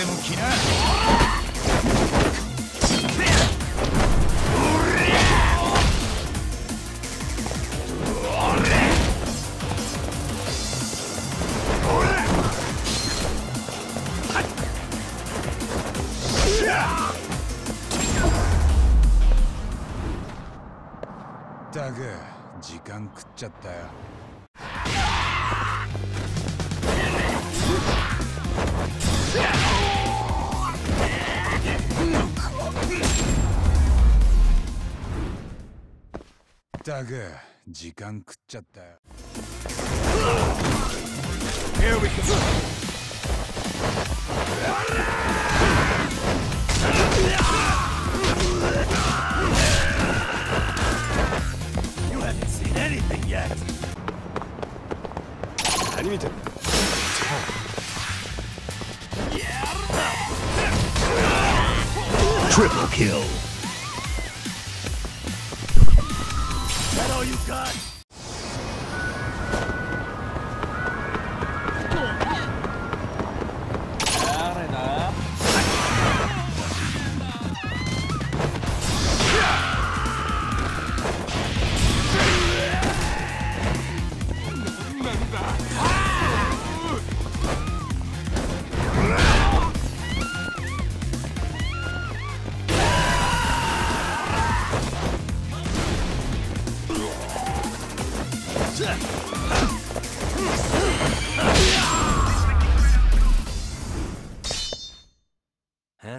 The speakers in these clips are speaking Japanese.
でも来な。ったく時間食っちゃったよ。たく時間食っちゃったよ Here we go. anything yet. 何見てる Triple kill. All you got?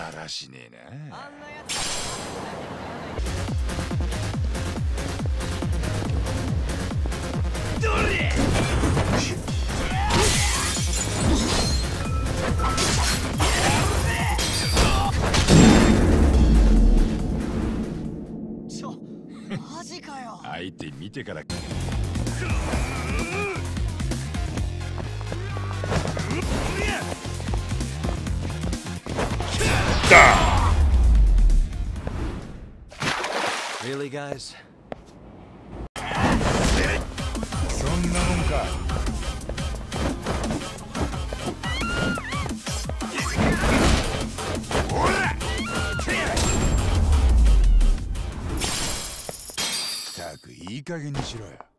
だらしねえなジよ相手見てから Really, guys? そんなもんかったくいい加減にしろよ